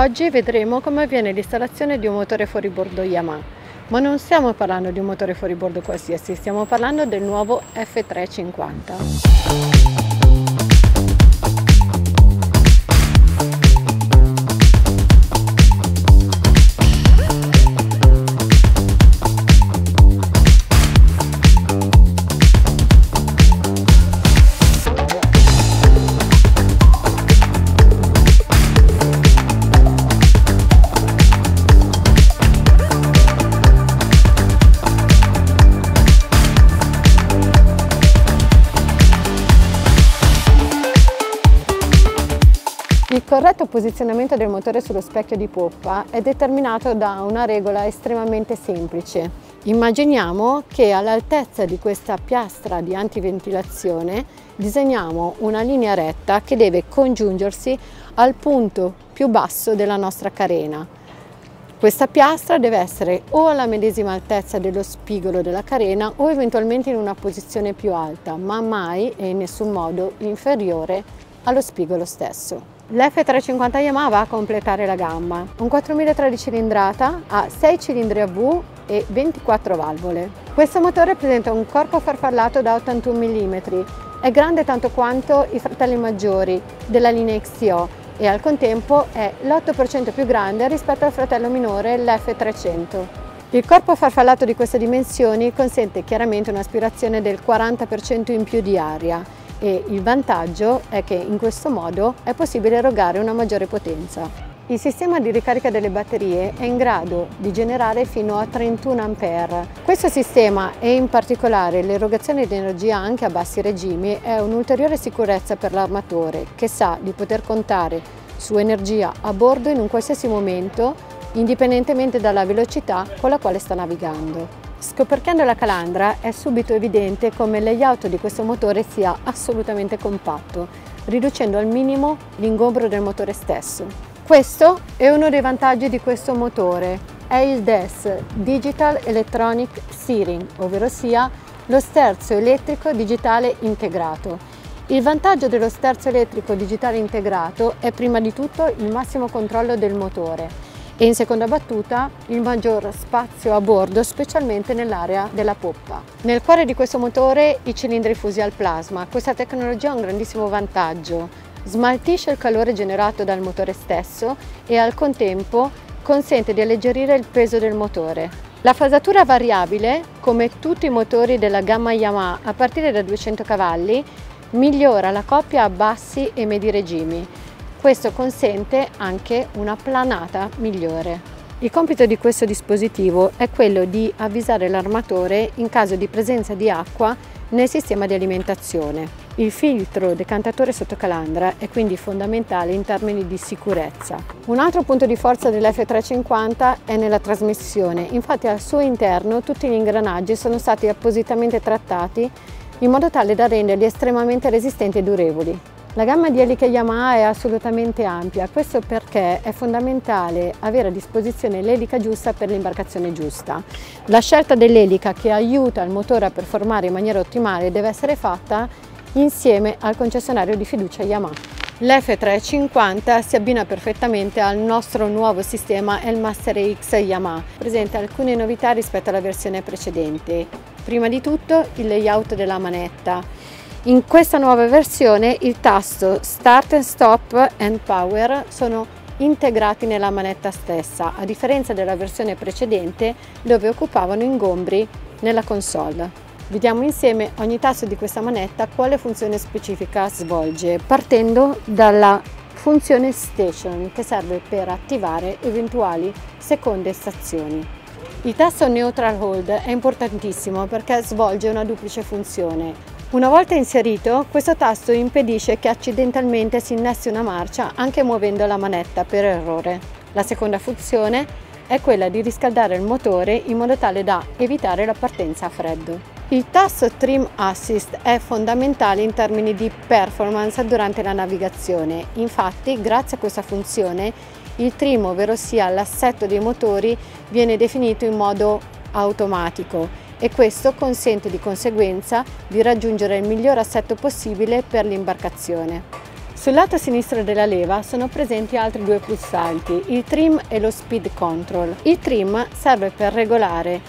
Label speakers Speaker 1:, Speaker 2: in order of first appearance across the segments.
Speaker 1: Oggi vedremo come avviene l'installazione di un motore fuoribordo Yamaha, ma non stiamo parlando di un motore fuoribordo qualsiasi, stiamo parlando del nuovo F350. Il corretto posizionamento del motore sullo specchio di poppa è determinato da una regola estremamente semplice. Immaginiamo che all'altezza di questa piastra di antiventilazione disegniamo una linea retta che deve congiungersi al punto più basso della nostra carena. Questa piastra deve essere o alla medesima altezza dello spigolo della carena o eventualmente in una posizione più alta, ma mai e in nessun modo inferiore allo spigolo stesso. L'F350 Yamaha va a completare la gamma. Un 4003 di cilindrata ha 6 cilindri a V e 24 valvole. Questo motore presenta un corpo farfallato da 81 mm, è grande tanto quanto i fratelli maggiori della linea XTO e al contempo è l'8% più grande rispetto al fratello minore, l'F300. Il corpo farfallato di queste dimensioni consente chiaramente un'aspirazione del 40% in più di aria e il vantaggio è che in questo modo è possibile erogare una maggiore potenza. Il sistema di ricarica delle batterie è in grado di generare fino a 31 A. Questo sistema e in particolare l'erogazione di energia anche a bassi regimi è un'ulteriore sicurezza per l'armatore che sa di poter contare su energia a bordo in un qualsiasi momento indipendentemente dalla velocità con la quale sta navigando. Scoperchiando la calandra è subito evidente come il layout di questo motore sia assolutamente compatto, riducendo al minimo l'ingombro del motore stesso. Questo è uno dei vantaggi di questo motore, è il DES, Digital Electronic Steering, ovvero sia lo sterzo elettrico digitale integrato. Il vantaggio dello sterzo elettrico digitale integrato è prima di tutto il massimo controllo del motore, e in seconda battuta il maggior spazio a bordo specialmente nell'area della poppa. Nel cuore di questo motore i cilindri fusi al plasma. Questa tecnologia ha un grandissimo vantaggio. Smaltisce il calore generato dal motore stesso e al contempo consente di alleggerire il peso del motore. La fasatura variabile, come tutti i motori della gamma Yamaha a partire da 200 cavalli, migliora la coppia a bassi e medi regimi questo consente anche una planata migliore. Il compito di questo dispositivo è quello di avvisare l'armatore in caso di presenza di acqua nel sistema di alimentazione. Il filtro decantatore sotto calandra è quindi fondamentale in termini di sicurezza. Un altro punto di forza dell'F350 è nella trasmissione, infatti al suo interno tutti gli ingranaggi sono stati appositamente trattati in modo tale da renderli estremamente resistenti e durevoli. La gamma di eliche Yamaha è assolutamente ampia, questo perché è fondamentale avere a disposizione l'elica giusta per l'imbarcazione giusta. La scelta dell'elica che aiuta il motore a performare in maniera ottimale deve essere fatta insieme al concessionario di fiducia Yamaha. L'F350 si abbina perfettamente al nostro nuovo sistema il Master X Yamaha, presenta alcune novità rispetto alla versione precedente. Prima di tutto il layout della manetta, in questa nuova versione il tasto Start and Stop and Power sono integrati nella manetta stessa, a differenza della versione precedente dove occupavano ingombri nella console. Vediamo insieme ogni tasto di questa manetta quale funzione specifica svolge, partendo dalla funzione Station che serve per attivare eventuali seconde stazioni. Il tasto Neutral Hold è importantissimo perché svolge una duplice funzione. Una volta inserito, questo tasto impedisce che accidentalmente si innesti una marcia anche muovendo la manetta per errore. La seconda funzione è quella di riscaldare il motore in modo tale da evitare la partenza a freddo. Il tasto Trim Assist è fondamentale in termini di performance durante la navigazione. Infatti, grazie a questa funzione, il trim, ovvero l'assetto dei motori, viene definito in modo automatico e questo consente di conseguenza di raggiungere il miglior assetto possibile per l'imbarcazione. Sul lato sinistro della leva sono presenti altri due pulsanti, il trim e lo speed control. Il trim serve per regolare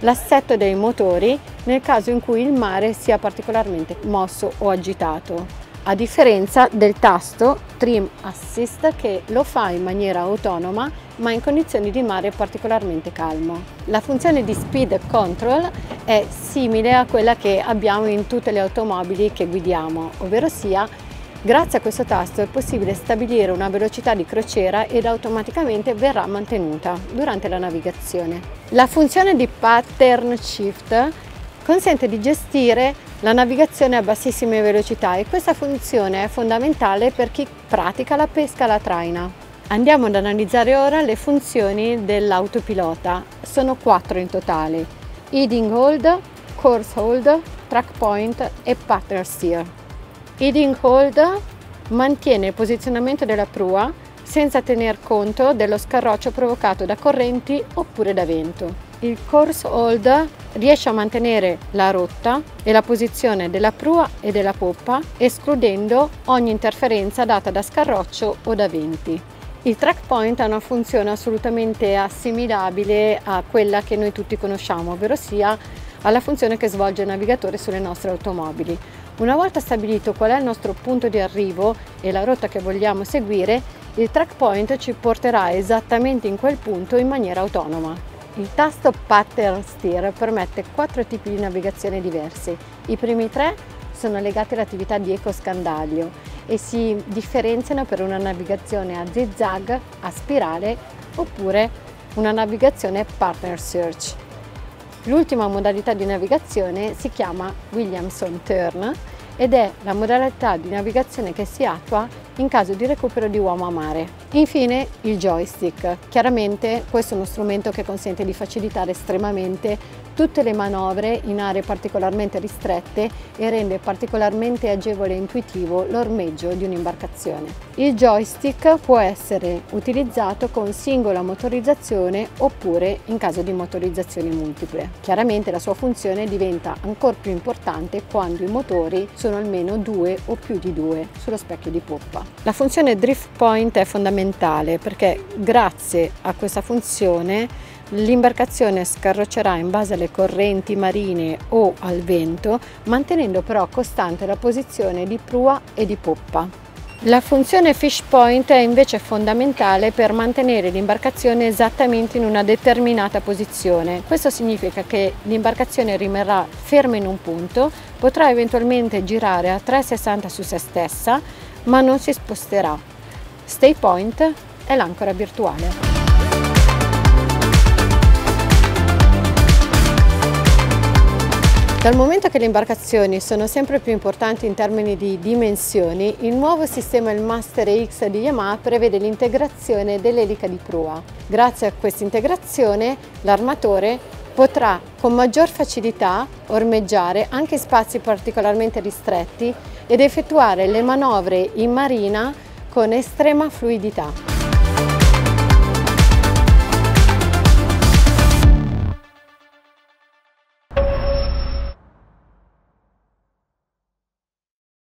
Speaker 1: l'assetto dei motori nel caso in cui il mare sia particolarmente mosso o agitato a differenza del tasto Trim Assist che lo fa in maniera autonoma ma in condizioni di mare particolarmente calmo. La funzione di Speed Control è simile a quella che abbiamo in tutte le automobili che guidiamo, ovvero sia Grazie a questo tasto è possibile stabilire una velocità di crociera ed automaticamente verrà mantenuta durante la navigazione. La funzione di Pattern Shift consente di gestire la navigazione a bassissime velocità e questa funzione è fondamentale per chi pratica la pesca alla traina. Andiamo ad analizzare ora le funzioni dell'autopilota, sono quattro in totale, Heading Hold, Course Hold, Track Point e Pattern Steer. Heading Hold mantiene il posizionamento della prua senza tener conto dello scarroccio provocato da correnti oppure da vento. Il course hold riesce a mantenere la rotta e la posizione della prua e della poppa, escludendo ogni interferenza data da scarroccio o da venti. Il track point ha una funzione assolutamente assimilabile a quella che noi tutti conosciamo, ovvero sia alla funzione che svolge il navigatore sulle nostre automobili. Una volta stabilito qual è il nostro punto di arrivo e la rotta che vogliamo seguire, il track point ci porterà esattamente in quel punto in maniera autonoma. Il tasto Pattern Steer permette quattro tipi di navigazione diversi. I primi tre sono legati all'attività di ecoscandaglio e si differenziano per una navigazione a zigzag, a spirale oppure una navigazione Partner Search. L'ultima modalità di navigazione si chiama Williamson Turn ed è la modalità di navigazione che si attua in caso di recupero di uomo a mare. Infine il joystick. Chiaramente questo è uno strumento che consente di facilitare estremamente tutte le manovre in aree particolarmente ristrette e rende particolarmente agevole e intuitivo l'ormeggio di un'imbarcazione. Il joystick può essere utilizzato con singola motorizzazione oppure in caso di motorizzazioni multiple. Chiaramente la sua funzione diventa ancora più importante quando i motori sono almeno due o più di due sullo specchio di poppa. La funzione drift point è fondamentale perché grazie a questa funzione L'imbarcazione scarrocerà in base alle correnti marine o al vento, mantenendo però costante la posizione di prua e di poppa. La funzione fish point è invece fondamentale per mantenere l'imbarcazione esattamente in una determinata posizione. Questo significa che l'imbarcazione rimarrà ferma in un punto, potrà eventualmente girare a 360 su se stessa, ma non si sposterà. Stay point è l'ancora virtuale. Dal momento che le imbarcazioni sono sempre più importanti in termini di dimensioni, il nuovo sistema il Master X di Yamaha prevede l'integrazione dell'elica di prua. Grazie a questa integrazione l'armatore potrà con maggior facilità ormeggiare anche spazi particolarmente ristretti ed effettuare le manovre in marina con estrema fluidità.